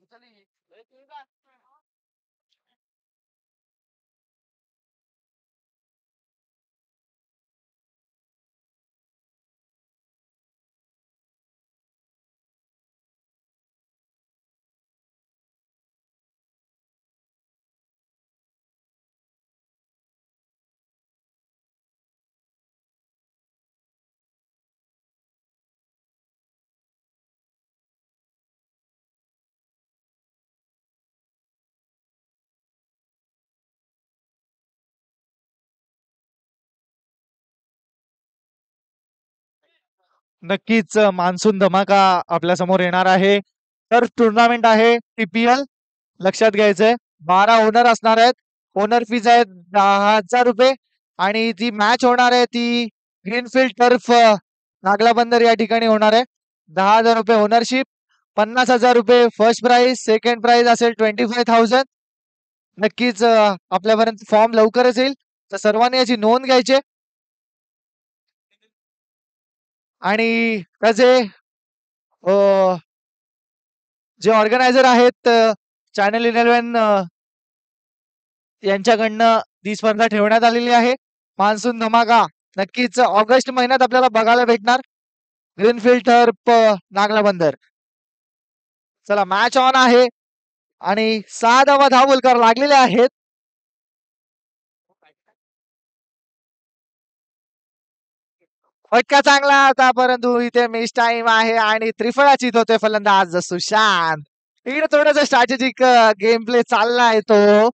उचल नक्कीच मान्सून धमाका आपल्यासमोर येणार आहे. तर टुर्नामेंट आहे टीपीएल लक्षात घ्यायचंय. बारा ओनर असणार आहेत. ओनर फीज आहे दहा हजार रुपये. आणि ती मॅच होणार आहे ती ग्रीनफील्ड टर्फ नागला बंदर या ठिकाणी होणार आहे. दहा हजार रुपये ओनरशिप पन्नास हजार रुपये फर्स्ट प्राइज सेकंड प्राइज असेल ट्वेंटी फाय थाउजंड नक्कीच आपल्यापर्यंत फॉर्म लवकरच येईल. तर सर्वांनी याची नोंद घ्यायची आणि त्याचे जे ऑर्गनायझर आहेत चॅनल इलेव्हन यांच्याकडनं ती स्पर्धा ठेवण्यात आलेली आहे. मान्सून धमाका नक्कीच ऑगस्ट महिन्यात आपल्याला बघायला भेटणार. ग्रीनफील्ड टर्प नागला बंदर. चला मॅच ऑन आहे. आणि सहा धावा धावलकर लागलेले आहेत. फटका चांगला होता परंतु इथे मिस टाइम आहे आणि त्रिफळाची होते फलंदाज सुशांत. इकडे थोडस स्ट्रॅटेजिक गेम प्ले चाललाय तो.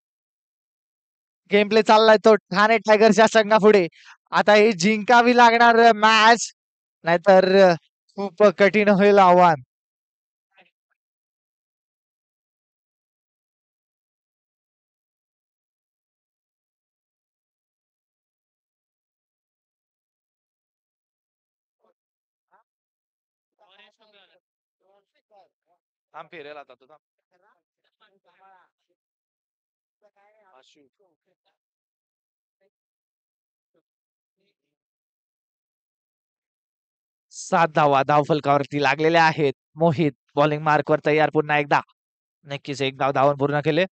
गेम प्ले चाललाय तो. ठाणे टायगरच्या संघापुढे. आता हे जिंकावी लागणार मॅच नाहीतर खूप कठीण होईल आव्हान. थांब फिरेल आता तू सात धावा धावफलकावरती लागलेल्या आहेत. मोहित बॉलिंग मार्कवर तयार पुन्हा एकदा. नक्कीच एक धाव धावून पूर्ण केले.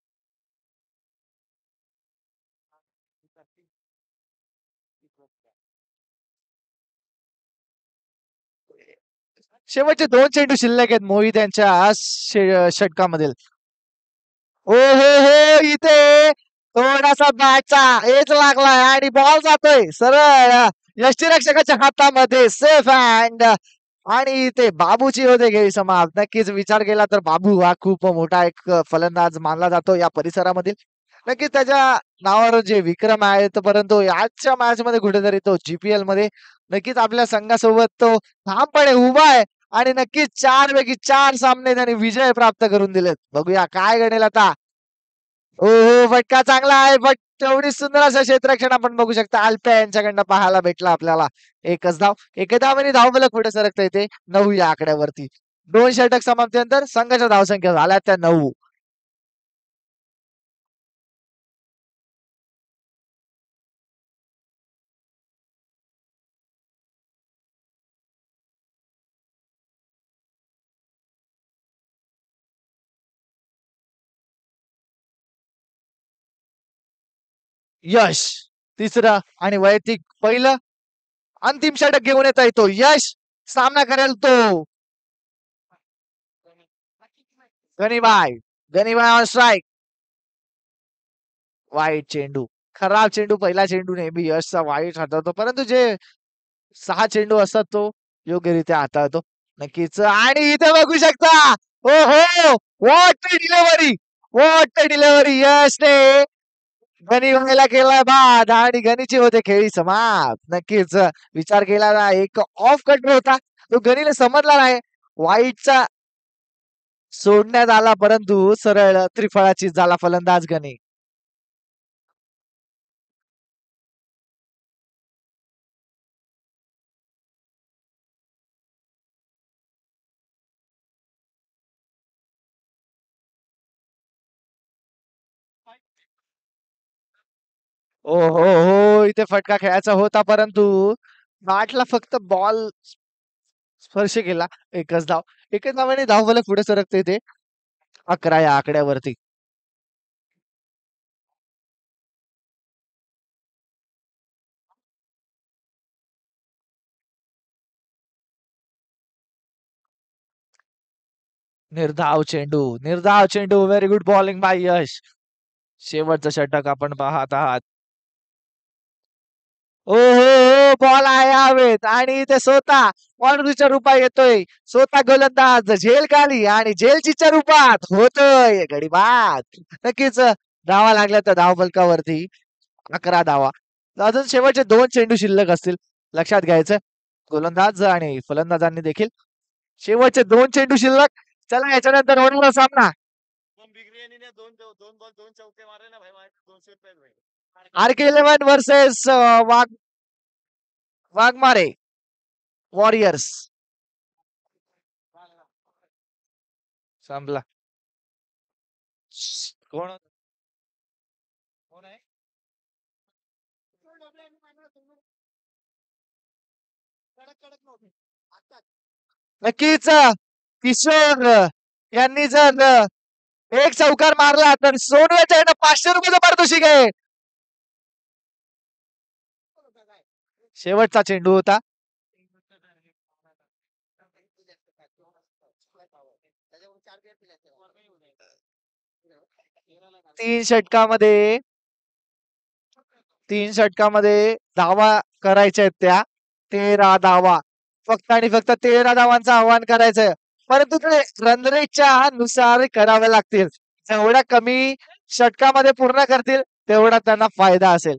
शेवटचे दोन चेंडू शिल्लक आहेत मोहित यांच्या आज षटकामधील. ओ हो हो इथे थोडासा बॅटचा एज लागलाय आणि बॉल जातोय. सरळ यष्टीरक्षकाच्या हातामध्ये सेफ अँड आणि इथे बाबूची होते घेई समाज नक्कीच विचार केला तर बाबू हा खूप मोठा एक फलंदाज मानला जातो या परिसरामधील. नक्कीच त्याच्या नावावर जे विक्रम आहेत परंतु आजच्या मॅच मध्ये कुठेतरी तो जीपीएलमध्ये नक्कीच आपल्या संघासोबत तो ठामपणे उभा आहे. आणि नक्कीच चार पैकी चार सामने त्याने विजय प्राप्त करून दिलेत. बघूया काय घडेल आता. हो हो फटका चांगला आहे. बट तेवढी सुंदर असं क्षेत्रक्षण आपण बघू शकता. अल्प्या यांच्याकडनं पाहायला भेटला आपल्याला. एकच धाव. एका धावाने धावफलक पुढे सरकता येते नऊ या आकड्यावरती. दोन षटक समाप्तीनंतर संघाच्या धावसंख्या झाल्या त्या नऊ. यश. तिसरा आणि वैयक्तिक पहिलं अंतिम षटक घेऊन येता येतो. यश सामना करेल तो. गणिबाय. गणिबाय ऑन स्ट्राईक वाईट चेंडू. खराब चेंडू पहिला चेंडू नेहमी यशचा वाईट हाताळतो. परंतु जे सहा चेंडू असतात तो योग्यरित्या हाताळतो. नक्कीच. आणि इथे बघू शकता. ओ हो वॉट डिलेवरी वॉट डिलिव्हरी यशने गणी व्हायला केलाय बाद आणि गणीची होते खेळी समाप्त नक्कीच विचार केला ना एक ऑफ कटर होता. तो गणीला समजला नाही. वाईटचा सोडण्यात आला परंतु सरळ त्रिफळाची झाला फलंदाज गणी. ओ हो हो इथे फटका खेळायचा होता परंतु नाटला फक्त बॉल स्पर्श केला एकच धाव. एकच धावाने धावफलक पुढे सरकते ते अकरा या आकड्यावरती. निर्धाव चेंडू निर्धाव चेंडू. Very good bowling by Yash. शेवटचं षटक आपण पाहत आहात. ओ हो बॉल आहे हवेत. आणि ते स्वतः माणूसच्या रूपात येतोय. स्वतः गोलंदाज झेल खाली आणि झेलचीच्या रूपात होतोय. गडीबात. नक्कीच धावा लागल्या तर धाव फलकावरती. अकरा धावा. अजून शेवटचे दोन चेंडू शिल्लक असतील. लक्षात घ्यायचं. गोलंदाज आणि फलंदाजांनी देखील शेवटचे दोन चेंडू शिल्लक. चला याच्यानंतर होणारा सामना. दोन दोन बॉल दोन चौके मारे ना भाई दोनशे रुपये R K eleven versus Wagh Waghmare warriors संपला. कोण? नक्कीच किशोर यांनी जर एक चौकार मारला तर सोनव्याच्या ह्यानं पाचशे रुपयाचं पारितोषिक आहे. शेवटचा चेंडू होता. तीन षटकामध्ये तीन षटकामध्ये धावा करायच्या आहेत त्या. तेरा धावा. फक्त आणि फक्त तेरा धावांचं आव्हान करायचंय. परंतु ते रननुसार करावे लागतील. जेवढ्या कमी षटकामध्ये पूर्ण करतील तेवढा त्यांना फायदा असेल.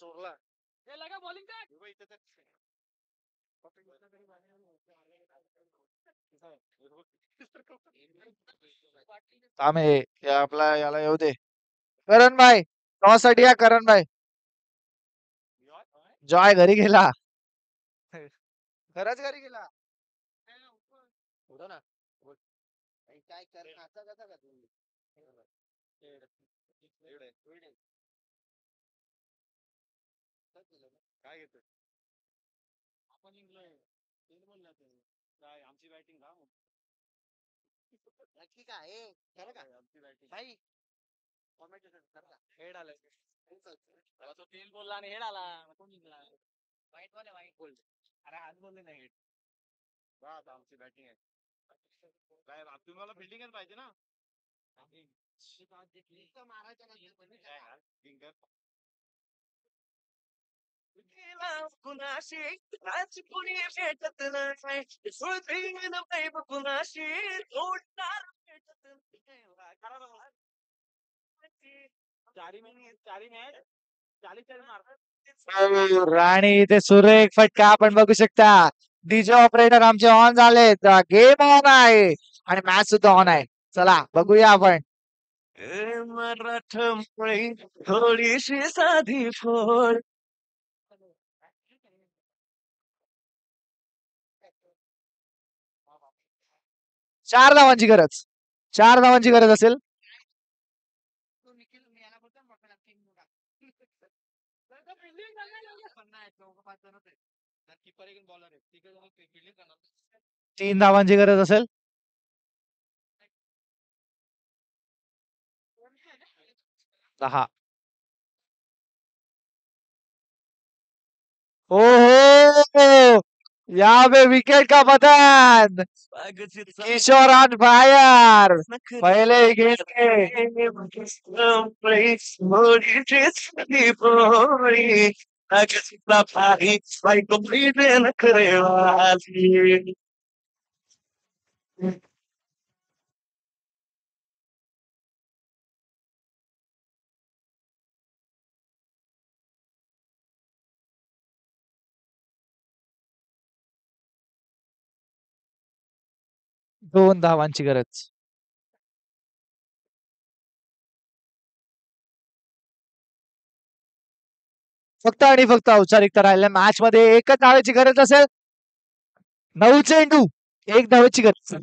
चोरला. थांब हे हे आपला याला येऊ दे. करण भाई साठी या करण भाई. जॉय घरी गेला. खरंच घरी गेला. ना. काय कर काय घेतोय? आपण जिंकलोय तेच बोलला ते. काय आमची बॅटिंग का? नक्की काय खरं का? आमची बॅटिंग भाई. कॉमेंटेटर खरं का? हेड आलाय तेव्हा तो तेल बोलला आणि हेड आला. कोण जिंकला? वाईट बोल वाईट बोल अरे हात बोलले नाही हेड. बा आमची बॅटिंग आहे. काय तुम्हाला फिल्डिंगच पाहिजे ना? कुणाशी? आज कुणी भेटत नाही. कुणाशी. जोडणार भेटत राणी इथे सुरेख फटका आपण बघू शकता. डीजे ऑपरेटर आमचे ऑन झालेत. गेम ऑन आहे. आणि मॅच सुद्धा ऑन आहे. चला बघूया आपण. मराठमळी थोडीशी साधी फोड. चार धावांची गरज. चार धावांची गरज असेल. तीन धावांची गरज असेल. दहा हो हो यहाँ पे विकेट का पतन किशोर ऑन फायर पहले गेंद के दोन धावांची गरज. फक्त आणि फक्त औपचारिकता राहिल्या मॅच मध्ये एकच धावाची गरज असेल नऊ चेंडू एक धावाची गरज.